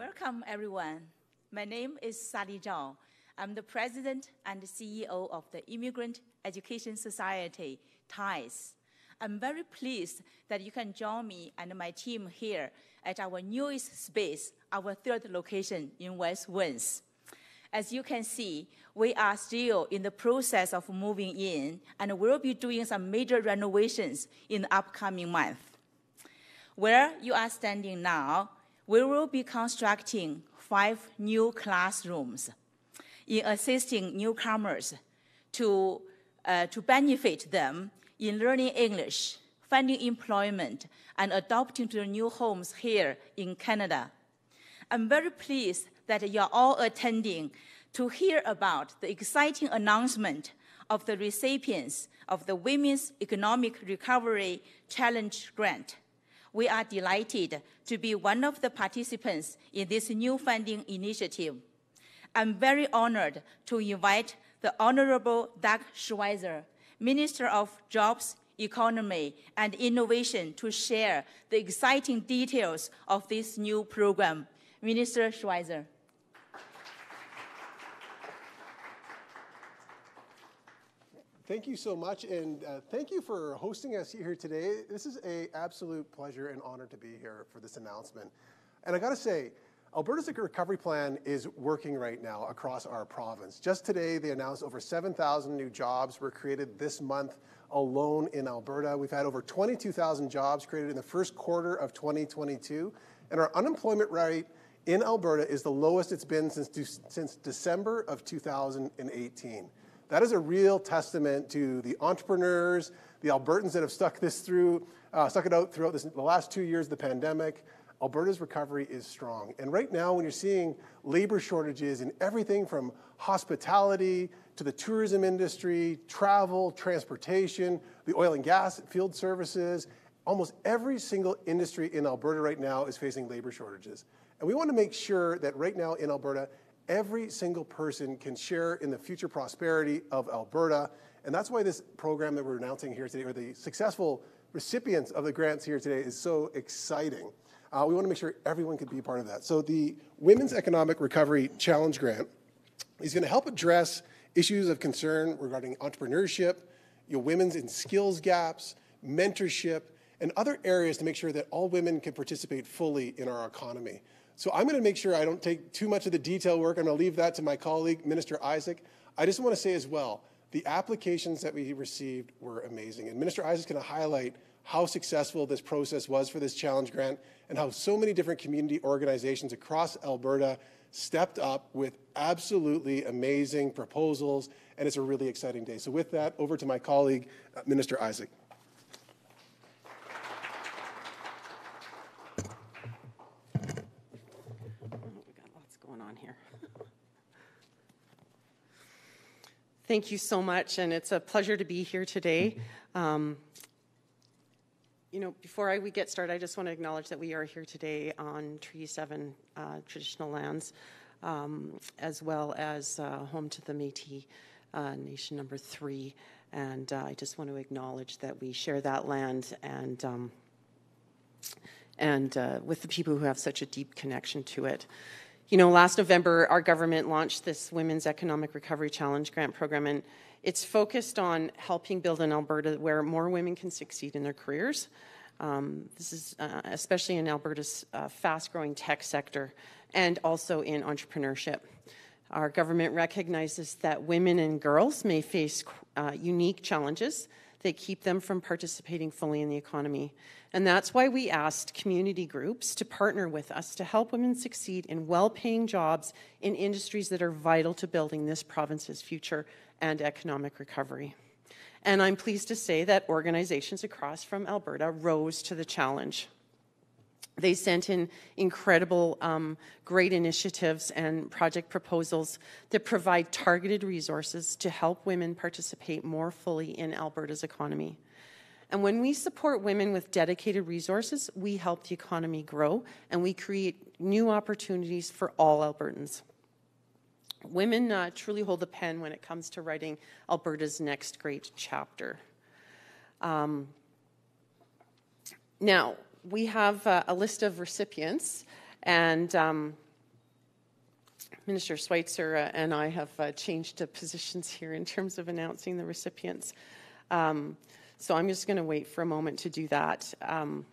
Welcome, everyone. My name is Sally Zhao. I'm the president and CEO of the Immigrant Education Society, TIES. I'm very pleased that you can join me and my team here at our newest space, our third location in West Winds. As you can see, we are still in the process of moving in and we'll be doing some major renovations in the upcoming month. Where you are standing now, we will be constructing five new classrooms in assisting newcomers to, uh, to benefit them in learning English, finding employment, and adapting to their new homes here in Canada. I'm very pleased that you're all attending to hear about the exciting announcement of the recipients of the Women's Economic Recovery Challenge Grant. We are delighted to be one of the participants in this new funding initiative. I'm very honored to invite the Honorable Doug Schweitzer, Minister of Jobs, Economy, and Innovation to share the exciting details of this new program. Minister Schweitzer. Thank you so much, and uh, thank you for hosting us here today. This is a absolute pleasure and honor to be here for this announcement. And I got to say, Alberta's recovery plan is working right now across our province. Just today, they announced over 7,000 new jobs were created this month alone in Alberta. We've had over 22,000 jobs created in the first quarter of 2022, and our unemployment rate in Alberta is the lowest it's been since, since December of 2018. That is a real testament to the entrepreneurs, the Albertans that have stuck this through, uh, stuck it out throughout this, the last two years of the pandemic. Alberta's recovery is strong. And right now, when you're seeing labor shortages in everything from hospitality to the tourism industry, travel, transportation, the oil and gas field services, almost every single industry in Alberta right now is facing labor shortages. And we want to make sure that right now in Alberta, every single person can share in the future prosperity of Alberta. And that's why this program that we're announcing here today, or the successful recipients of the grants here today, is so exciting. Uh, we want to make sure everyone can be a part of that. So the Women's Economic Recovery Challenge Grant is going to help address issues of concern regarding entrepreneurship, you know, women's and skills gaps, mentorship, and other areas to make sure that all women can participate fully in our economy. So I'm going to make sure I don't take too much of the detail work. I'm going to leave that to my colleague, Minister Issik. I just want to say as well, the applications that we received were amazing. And Minister Issik is going to highlight how successful this process was for this challenge grant and how so many different community organizations across Alberta stepped up with absolutely amazing proposals, and it's a really exciting day. So with that, over to my colleague, uh, Minister Issik. Thank you so much, and it's a pleasure to be here today. Um, you know, before I, we get started, I just want to acknowledge that we are here today on Treaty 7 uh, traditional lands, um, as well as uh, home to the Métis uh, Nation number three. And uh, I just want to acknowledge that we share that land and um, and uh, with the people who have such a deep connection to it. You know, last November, our government launched this Women's Economic Recovery Challenge grant program, and it's focused on helping build an Alberta where more women can succeed in their careers. Um, this is uh, especially in Alberta's uh, fast growing tech sector and also in entrepreneurship. Our government recognizes that women and girls may face uh, unique challenges that keep them from participating fully in the economy. And that's why we asked community groups to partner with us to help women succeed in well paying jobs in industries that are vital to building this province's future and economic recovery. And I'm pleased to say that organizations across from Alberta rose to the challenge. They sent in incredible, um, great initiatives and project proposals that provide targeted resources to help women participate more fully in Alberta's economy. And when we support women with dedicated resources, we help the economy grow and we create new opportunities for all Albertans. Women uh, truly hold the pen when it comes to writing Alberta's next great chapter. Um, now, we have uh, a list of recipients, and um, Minister Schweitzer uh, and I have uh, changed positions here in terms of announcing the recipients. Um, so I'm just going to wait for a moment to do that. Um,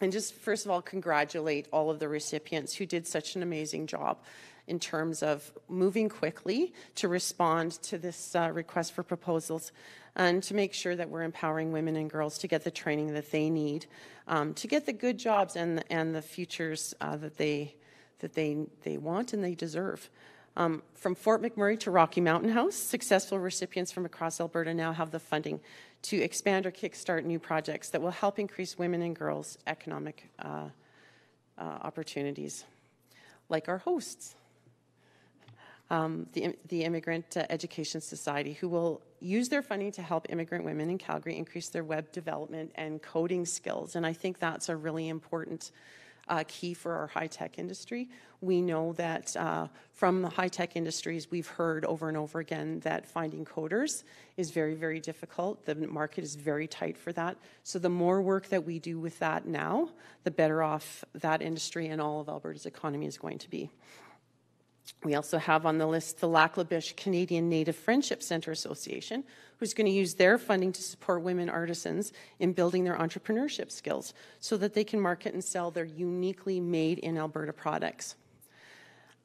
and just first of all, congratulate all of the recipients who did such an amazing job in terms of moving quickly to respond to this uh, request for proposals and to make sure that we're empowering women and girls to get the training that they need um, to get the good jobs and, and the futures uh, that, they, that they, they want and they deserve. Um, from Fort McMurray to Rocky Mountain House, successful recipients from across Alberta now have the funding to expand or kickstart new projects that will help increase women and girls' economic uh, uh, opportunities, like our hosts um, the, the Immigrant uh, Education Society, who will use their funding to help immigrant women in Calgary increase their web development and coding skills. And I think that's a really important uh, key for our high tech industry. We know that uh, from the high tech industries, we've heard over and over again that finding coders is very, very difficult. The market is very tight for that. So the more work that we do with that now, the better off that industry and all of Alberta's economy is going to be. We also have on the list the Lac La Biche Canadian Native Friendship Centre Association, who's going to use their funding to support women artisans in building their entrepreneurship skills so that they can market and sell their uniquely made in Alberta products.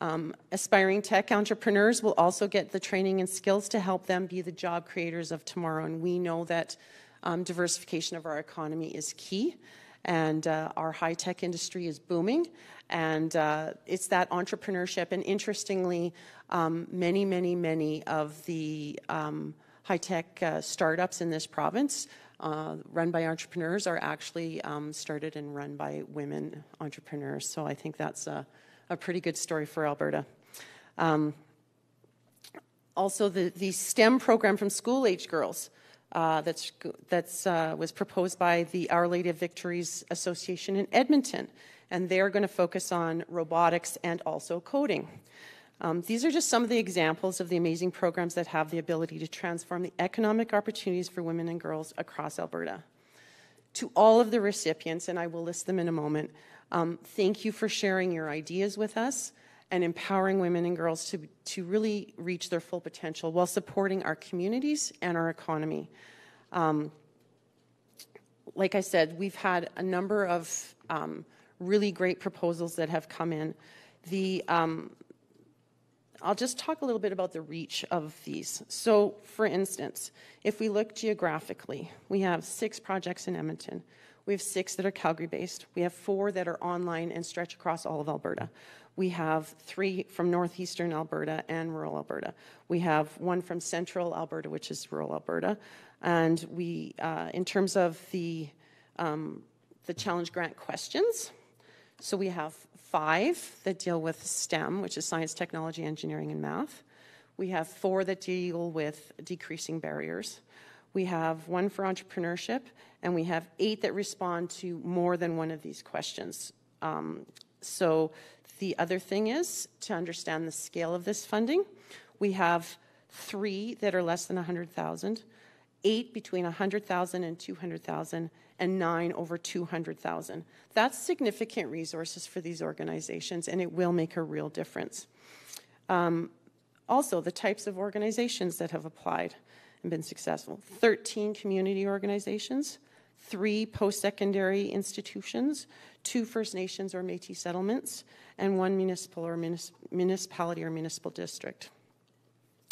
Um, aspiring tech entrepreneurs will also get the training and skills to help them be the job creators of tomorrow. And we know that um, diversification of our economy is key and uh, our high tech industry is booming. And uh, it's that entrepreneurship. And interestingly, um, many, many, many of the um, high tech uh, startups in this province. Uh, run by entrepreneurs are actually um, started and run by women entrepreneurs. So I think that's a, a pretty good story for Alberta. Um, also, the, the STEM program from school age girls uh, that's that's uh, was proposed by the Our Lady of Victories Association in Edmonton, and they're going to focus on robotics and also coding. Um, these are just some of the examples of the amazing programs that have the ability to transform the economic opportunities for women and girls across Alberta. To all of the recipients, and I will list them in a moment, um, thank you for sharing your ideas with us and empowering women and girls to, to really reach their full potential while supporting our communities and our economy. Um, like I said, we've had a number of um, really great proposals that have come in. The, um, I'll just talk a little bit about the reach of these. So, for instance, if we look geographically, we have six projects in Edmonton. We have six that are Calgary based. We have four that are online and stretch across all of Alberta. We have three from northeastern Alberta and rural Alberta. We have one from central Alberta, which is rural Alberta. And we, uh, in terms of the, um, the challenge grant questions, so we have five that deal with STEM, which is science, technology, engineering, and math. We have four that deal with decreasing barriers. We have one for entrepreneurship, and we have eight that respond to more than one of these questions. Um, so the other thing is to understand the scale of this funding. We have three that are less than 100,000, eight between 100,000 and 200,000, and nine over 200,000. That's significant resources for these organizations, and it will make a real difference. Um, also, the types of organizations that have applied and been successful 13 community organizations, three post secondary institutions, two First Nations or Metis settlements, and one municipal or municipality or municipal district.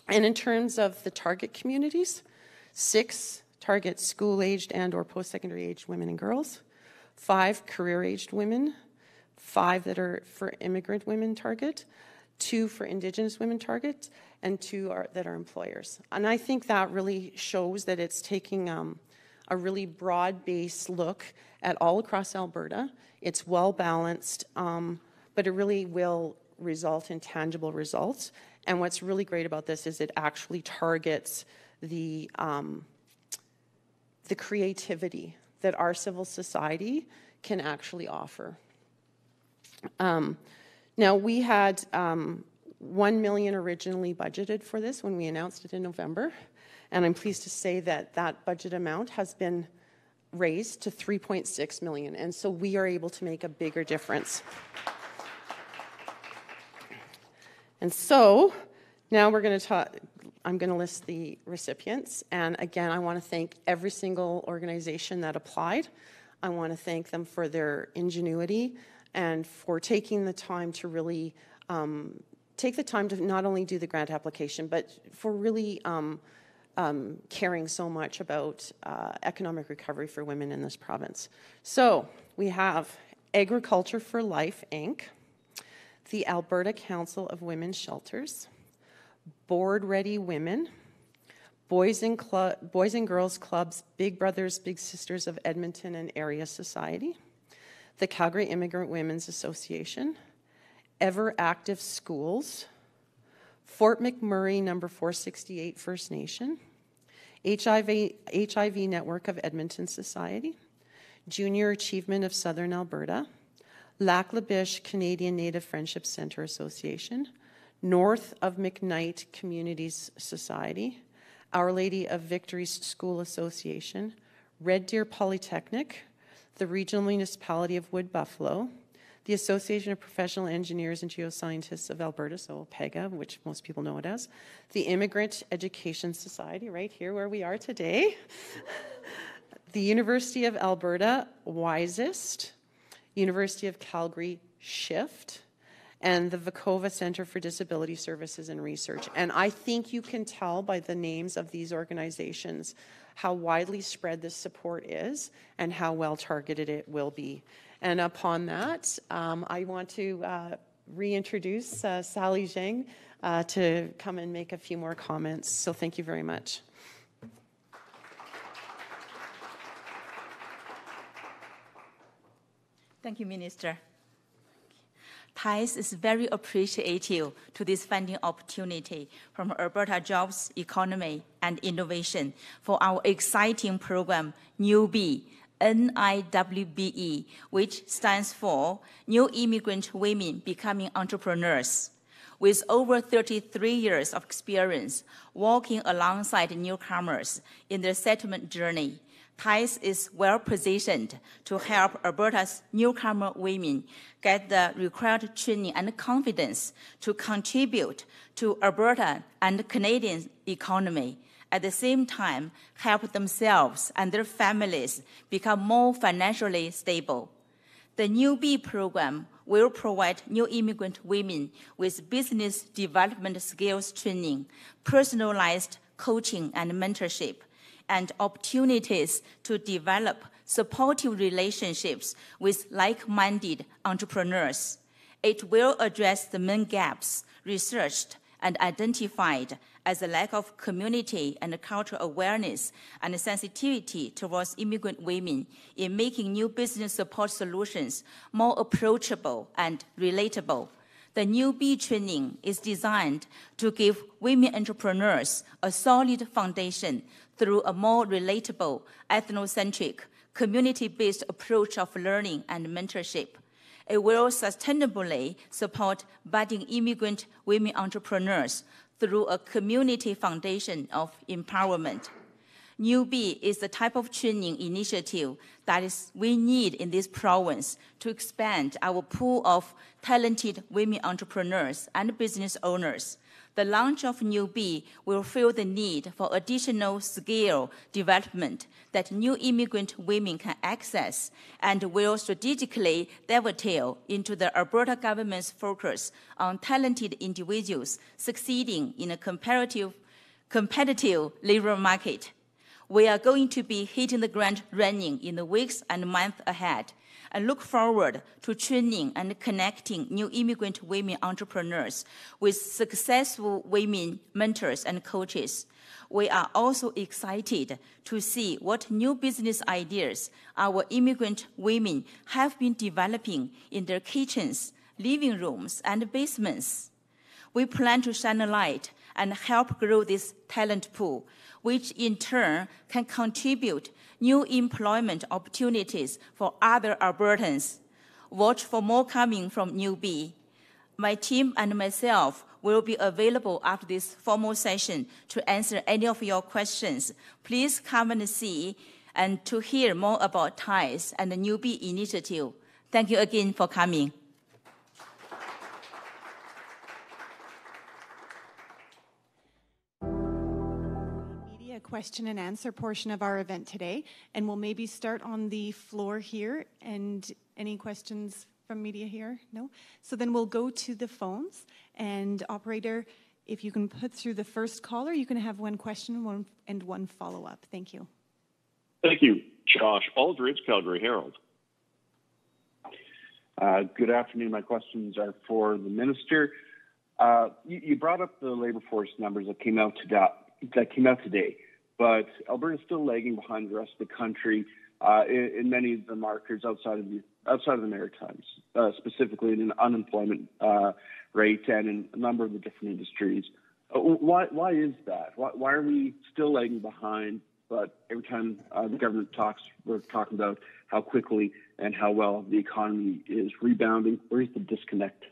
And in terms of the target communities, six target school-aged and or post-secondary aged women and girls, five career-aged women, five that are for immigrant women target, two for indigenous women targets, and two are, that are employers. And I think that really shows that it's taking um, a really broad-based look at all across Alberta. It's well balanced. Um, but it really will result in tangible results. And what's really great about this is it actually targets the, um, the creativity that our civil society can actually offer. Um, now, we had um, 1 million originally budgeted for this when we announced it in November, and I'm pleased to say that that budget amount has been raised to 3.6 million, and so we are able to make a bigger difference. And so now we're going to talk, I'm going to list the recipients. And again, I want to thank every single organization that applied. I want to thank them for their ingenuity and for taking the time to really um, take the time to not only do the grant application, but for really um, um, caring so much about uh, economic recovery for women in this province. So we have Agriculture for Life, Inc., the Alberta Council of Women's Shelters, Board Ready Women, Boys and, Boys and Girls Clubs, Big Brothers, Big Sisters of Edmonton and Area Society, the Calgary Immigrant Women's Association, Ever Active Schools, Fort McMurray number 468 First Nation, HIV, HIV Network of Edmonton Society, Junior Achievement of Southern Alberta, Lac La Biche Canadian Native Friendship Centre Association, North of McKnight Communities Society, Our Lady of Victory's School Association, Red Deer Polytechnic, the Regional Municipality of Wood Buffalo, the Association of Professional Engineers and Geoscientists of Alberta, so PEGA, which most people know it as, the Immigrant Education Society, right here where we are today, the University of Alberta, WISEST, University of Calgary, SHIFT, and the Vecova Center for Disability Services and Research. And I think you can tell by the names of these organizations how widely spread this support is and how well targeted it will be. And upon that, um, I want to uh, reintroduce uh, Sally Zhang uh, to come and make a few more comments. So thank you very much. Thank you, Minister. TIES is very appreciative to this funding opportunity from Alberta Jobs, Economy and Innovation for our exciting program, NIWBE, NIWBE, which stands for New Immigrant Women Becoming Entrepreneurs. With over 33 years of experience working alongside newcomers in their settlement journey, TIES is well positioned to help Alberta's newcomer women get the required training and confidence to contribute to Alberta and Canadian economy at the same time help themselves and their families become more financially stable. The NIWBE program will provide new immigrant women with business development skills training, personalized coaching and mentorship, and opportunities to develop supportive relationships with like-minded entrepreneurs. It will address the main gaps researched and identified as a lack of community and cultural awareness and sensitivity towards immigrant women in making new business support solutions more approachable and relatable. The NIWBE training is designed to give women entrepreneurs a solid foundation through a more relatable, ethnocentric, community-based approach of learning and mentorship. It will sustainably support budding immigrant women entrepreneurs through a community foundation of empowerment. NIWBE is the type of training initiative that is, we need in this province to expand our pool of talented women entrepreneurs and business owners. The launch of NIWBE will fill the need for additional skill development that new immigrant women can access and will strategically dovetail into the Alberta government's focus on talented individuals succeeding in a comparative, competitive labor market. We are going to be hitting the ground running in the weeks and months ahead and look forward to training and connecting new immigrant women entrepreneurs with successful women mentors and coaches. We are also excited to see what new business ideas our immigrant women have been developing in their kitchens, living rooms, and basements. We plan to shine a light and help grow this talent pool, which in turn can contribute new employment opportunities for other Albertans. Watch for more coming from NIWBE. My team and myself will be available after this formal session to answer any of your questions. Please come and see and to hear more about TIES and the NIWBE initiative. Thank you again for coming. Question and answer portion of our event today, and we'll maybe start on the floor here. And any questions from media here? No? So then we'll go to the phones. And operator, if you can put through the first caller, you can have one question one, and one follow up. Thank you. Thank you, Josh Aldrich, Calgary Herald. Uh, good afternoon. My questions are for the minister. Uh, you, you, brought up the labor force numbers that came out today, that came out today, but Alberta is still lagging behind the rest of the country uh, in, in, many of the markers outside of the outside of the Maritimes, uh, specifically in unemployment uh, rate and in a number of the different industries. Uh, why why is that? Why, why are we still lagging behind? But every time the government talks, we're talking about how quickly and how well the economy is rebounding. Where's the disconnect?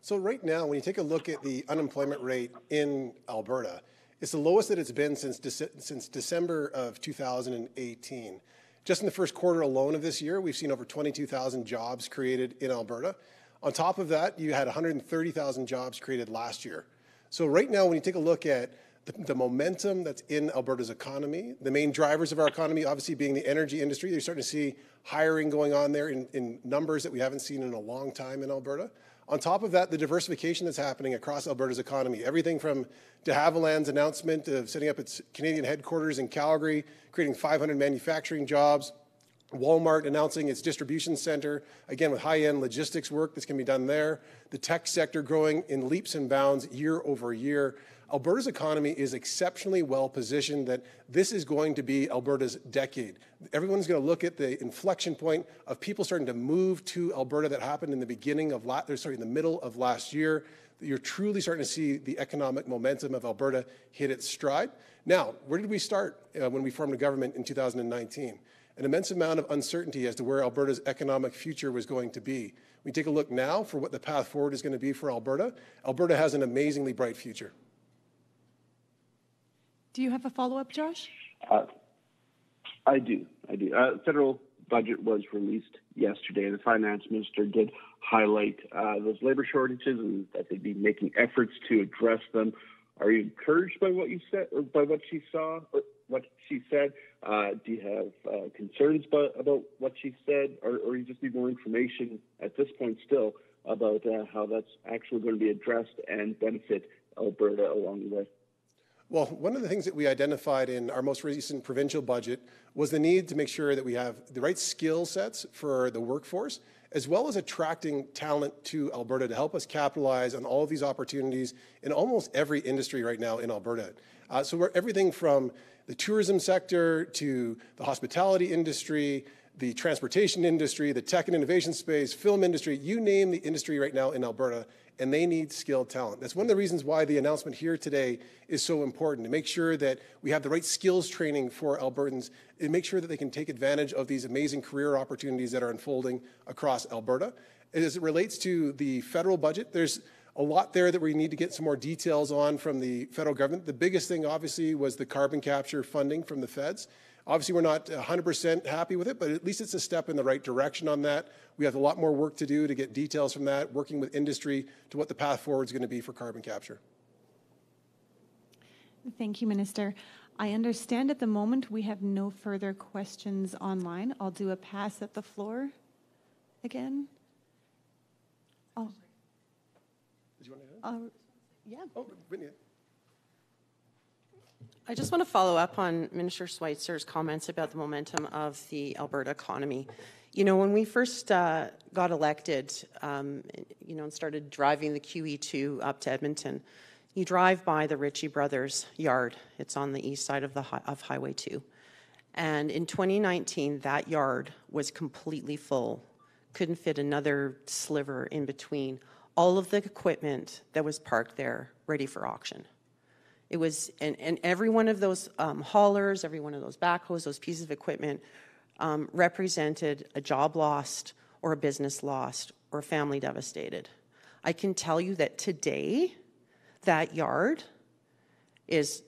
So right now, when you take a look at the unemployment rate in Alberta, it's the lowest that it's been since, De- since December of 2018. Just in the first quarter alone of this year, we've seen over 22,000 jobs created in Alberta. On top of that, you had 130,000 jobs created last year. So right now, when you take a look at the, the, momentum that's in Alberta's economy, the main drivers of our economy, obviously being the energy industry, you're starting to see hiring going on there in, in numbers that we haven't seen in a long time in Alberta. On top of that, the diversification that's happening across Alberta's economy, everything from de Havilland's announcement of setting up its Canadian headquarters in Calgary, creating 500 manufacturing jobs, Walmart announcing its distribution center, again with high end logistics work that's going to be done there, the tech sector growing in leaps and bounds year over year. Alberta's economy is exceptionally well positioned that this is going to be Alberta's decade. Everyone's going to look at the inflection point of people starting to move to Alberta that happened in the beginning of, sorry, in the middle of last year. You're truly starting to see the economic momentum of Alberta hit its stride. Now, where did we start uh, when we formed a government in 2019? An immense amount of uncertainty as to where Alberta's economic future was going to be. We take a look now for what the path forward is going to be for Alberta. Alberta has an amazingly bright future. Do you have a follow up, Josh? Uh, I do. I do. Uh, federal budget was released yesterday. The finance minister did highlight uh, those labor shortages and that they'd be making efforts to address them. Are you encouraged by what you said, by what she saw, or what she said? Uh, do you have uh, concerns about what she said, or, or you just need more information at this point still about uh, how that's actually going to be addressed and benefit Alberta along the way? Well, one of the things that we identified in our most recent provincial budget was the need to make sure that we have the right skill sets for the workforce, as well as attracting talent to Alberta to help us capitalize on all of these opportunities in almost every industry right now in Alberta. Uh, so we're everything from the tourism sector to the hospitality industry, the transportation industry, the tech and innovation space, film industry, you name the industry right now in Alberta, and they need skilled talent. That's one of the reasons why the announcement here today is so important to make sure that we have the right skills training for Albertans and make sure that they can take advantage of these amazing career opportunities that are unfolding across Alberta. As it relates to the federal budget, there's a lot there that we need to get some more details on from the federal government. The biggest thing, obviously, was the carbon capture funding from the feds. Obviously, we're not 100% happy with it, but at least it's a step in the right direction on that. We have a lot more work to do to get details from that, working with industry to what the path forward is going to be for carbon capture. Thank you, Minister. I understand at the moment we have no further questions online. I'll do a pass at the floor again. Oh. Did you want to? Uh, yeah. Oh, Whitney. I just want to follow up on Minister Schweitzer comments about the momentum of the Alberta economy. You know, when we first uh, got elected, um, you know, and started driving the QE2 up to Edmonton, you drive by the Ritchie Brothers yard. It's on the east side of the of Highway 2. And in 2019, that yard was completely full. Couldn't fit another sliver in between all of the equipment that was parked there ready for auction. It was, and, and every one of those um, haulers, every one of those backhoes, those pieces of equipment um, represented a job lost or a business lost or a family devastated. I can tell you that today, that yard is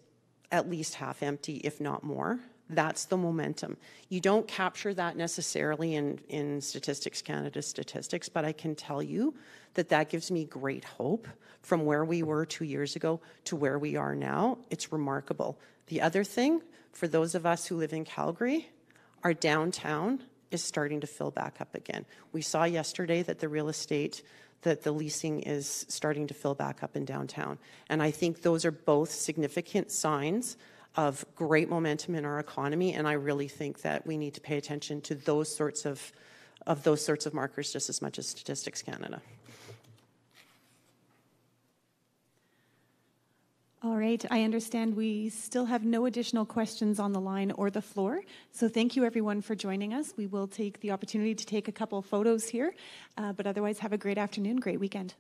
at least half empty, if not more. That's the momentum. You don't capture that necessarily in, in Statistics Canada statistics, but I can tell you that that gives me great hope from where we were two years ago to where we are now. It's remarkable. The other thing, for those of us who live in Calgary, our downtown is starting to fill back up again. We saw yesterday that the real estate that the leasing is starting to fill back up in downtown. And I think those are both significant signs of great momentum in our economy. And I really think that we need to pay attention to those sorts of, of those sorts of markers just as much as Statistics Canada. All right, I understand we still have no additional questions on the line or the floor. So thank you everyone for joining us. We will take the opportunity to take a couple photos here, uh, but otherwise have a great afternoon, great weekend.